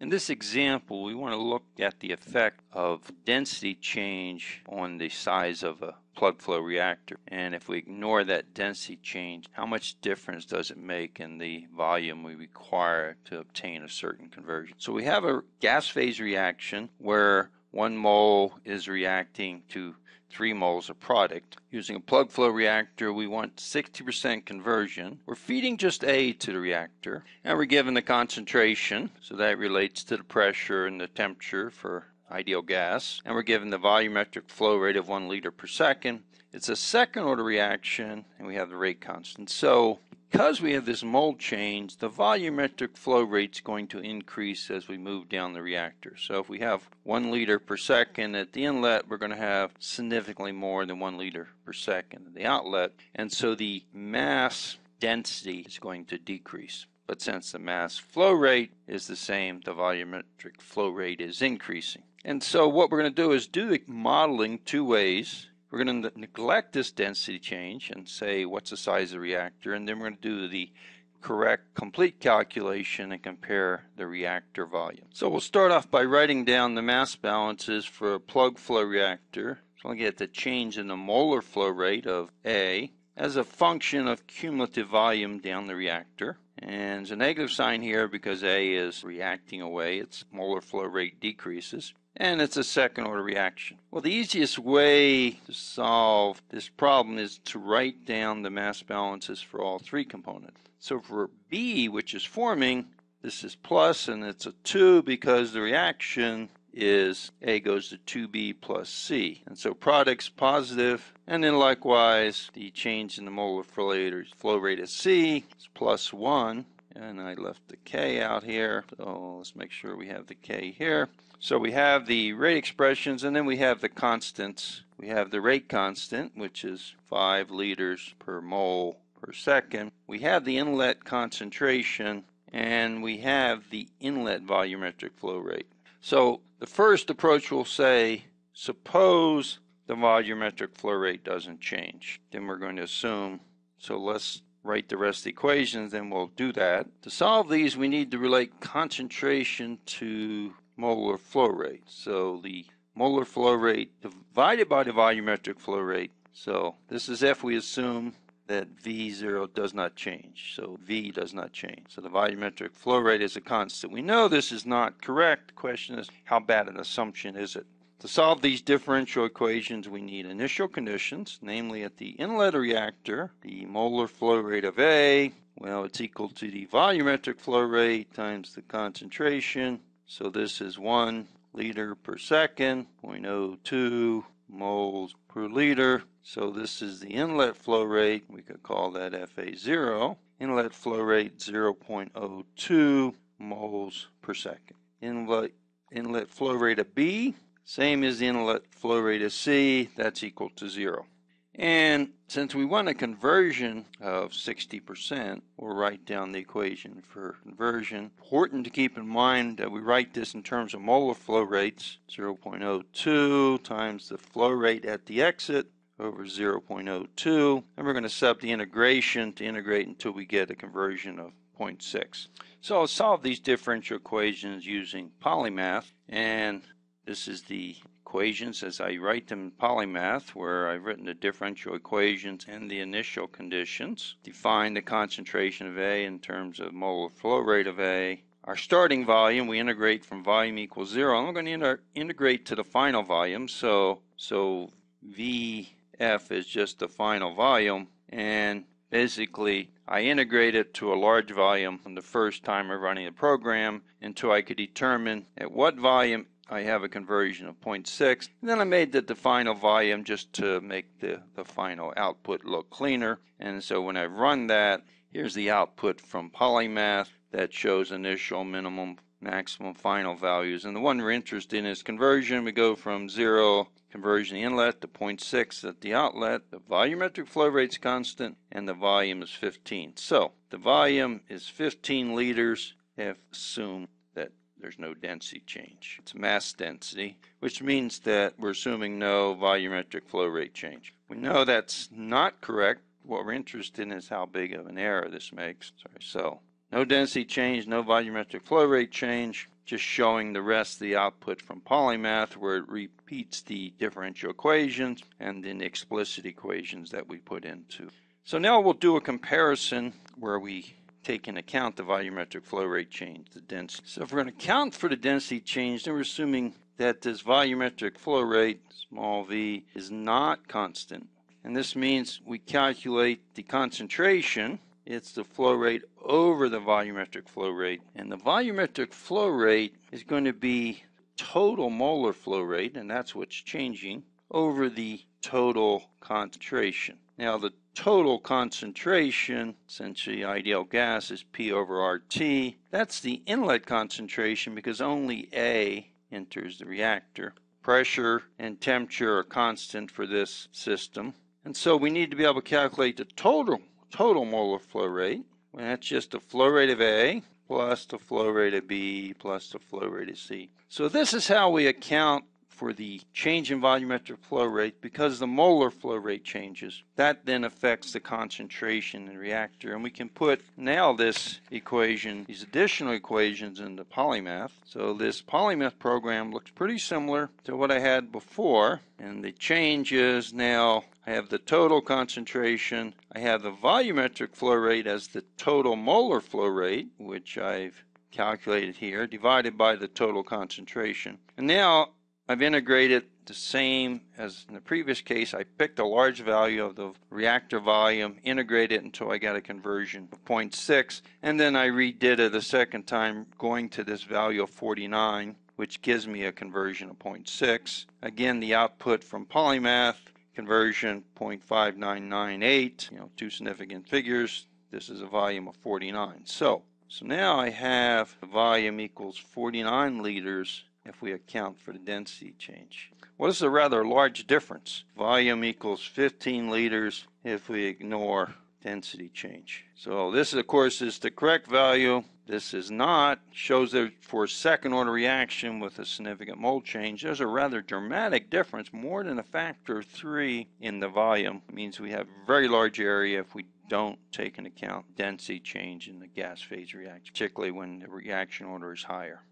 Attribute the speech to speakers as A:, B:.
A: In this example, we want to look at the effect of density change on the size of a plug flow reactor. And if we ignore that density change, how much difference does it make in the volume we require to obtain a certain conversion? So we have a gas phase reaction where one mole is reacting to 3 moles of product. Using a plug flow reactor, we want 60% conversion. We're feeding just A to the reactor, and we're given the concentration, so that relates to the pressure and the temperature for ideal gas, and we're given the volumetric flow rate of 1 liter per second. It's a second order reaction, and we have the rate constant. So because we have this mole change, the volumetric flow rate is going to increase as we move down the reactor. So if we have one liter per second at the inlet, we're going to have significantly more than one liter per second at the outlet. And so the mass density is going to decrease. But since the mass flow rate is the same, the volumetric flow rate is increasing. And so what we're going to do is do the modeling two ways. We're going to neglect this density change and say what's the size of the reactor, and then we're going to do the correct complete calculation and compare the reactor volume. So we'll start off by writing down the mass balances for a plug flow reactor. So I'll get the change in the molar flow rate of A as a function of cumulative volume down the reactor. And there's a negative sign here because A is reacting away, its molar flow rate decreases and it's a second order reaction. Well, the easiest way to solve this problem is to write down the mass balances for all three components. So for B, which is forming, this is plus and it's a 2 because the reaction is A goes to 2B plus C. And so product's positive, and then likewise the change in the molar flow rate, flow rate of C is plus 1, and I left the K out here, so let's make sure we have the K here. So we have the rate expressions and then we have the constants. We have the rate constant, which is 5 liters per mole per second. We have the inlet concentration and we have the inlet volumetric flow rate. So the first approach will say, suppose the volumetric flow rate doesn't change. Then we're going to assume, so let's write the rest of the equations, then we'll do that. To solve these, we need to relate concentration to molar flow rate. So the molar flow rate divided by the volumetric flow rate. So this is if we assume that V0 does not change. So V does not change. So the volumetric flow rate is a constant. We know this is not correct. The question is, how bad an assumption is it? To solve these differential equations, we need initial conditions, namely at the inlet reactor, the molar flow rate of A, well, it's equal to the volumetric flow rate times the concentration so this is 1 liter per second, 0.02 moles per liter. So this is the inlet flow rate. We could call that FA0. Inlet flow rate 0.02 moles per second. Inlet, inlet flow rate of B, same as the inlet flow rate of C, that's equal to 0. And since we want a conversion of 60%, we'll write down the equation for conversion. Important to keep in mind that we write this in terms of molar flow rates, 0.02 times the flow rate at the exit over 0.02. And we're going to set up the integration to integrate until we get a conversion of 0.6. So I'll solve these differential equations using polymath. And this is the equations as I write them in polymath, where I've written the differential equations and the initial conditions, define the concentration of A in terms of molar flow rate of A. Our starting volume, we integrate from volume equals zero. I'm going to inter integrate to the final volume, so so VF is just the final volume, and basically I integrate it to a large volume from the first time of running the program until I could determine at what volume I have a conversion of 0.6. And then I made the, the final volume just to make the, the final output look cleaner. And so when I run that, here's the output from Polymath that shows initial, minimum, maximum, final values. And the one we're interested in is conversion. We go from zero conversion inlet to 0.6 at the outlet. The volumetric flow rate is constant and the volume is 15. So the volume is 15 liters if assume there's no density change. It's mass density, which means that we're assuming no volumetric flow rate change. We know that's not correct. What we're interested in is how big of an error this makes. Sorry, so No density change, no volumetric flow rate change, just showing the rest of the output from polymath where it repeats the differential equations and then the explicit equations that we put into. So now we'll do a comparison where we take into account the volumetric flow rate change, the density. So if we're going to count for the density change, then we're assuming that this volumetric flow rate, small v, is not constant. And this means we calculate the concentration. It's the flow rate over the volumetric flow rate. And the volumetric flow rate is going to be total molar flow rate, and that's what's changing, over the total concentration. Now, the total concentration, since the ideal gas, is P over RT. That's the inlet concentration because only A enters the reactor. Pressure and temperature are constant for this system. And so we need to be able to calculate the total, total molar flow rate. And that's just the flow rate of A plus the flow rate of B plus the flow rate of C. So this is how we account for the change in volumetric flow rate because the molar flow rate changes. That then affects the concentration in the reactor. And we can put now this equation, these additional equations into polymath. So this polymath program looks pretty similar to what I had before. And the change is now I have the total concentration. I have the volumetric flow rate as the total molar flow rate, which I've calculated here, divided by the total concentration. And now I've integrated the same as in the previous case. I picked a large value of the reactor volume, integrated it until I got a conversion of 0.6, and then I redid it a second time going to this value of 49, which gives me a conversion of 0.6. Again, the output from Polymath, conversion 0.5998, you know, two significant figures. This is a volume of 49. So, so now I have the volume equals 49 liters if we account for the density change. What is a rather large difference. Volume equals 15 liters if we ignore density change. So this, of course, is the correct value. This is not. Shows that for a second order reaction with a significant mole change, there's a rather dramatic difference, more than a factor of three in the volume. It means we have very large area if we don't take into account density change in the gas phase reaction, particularly when the reaction order is higher.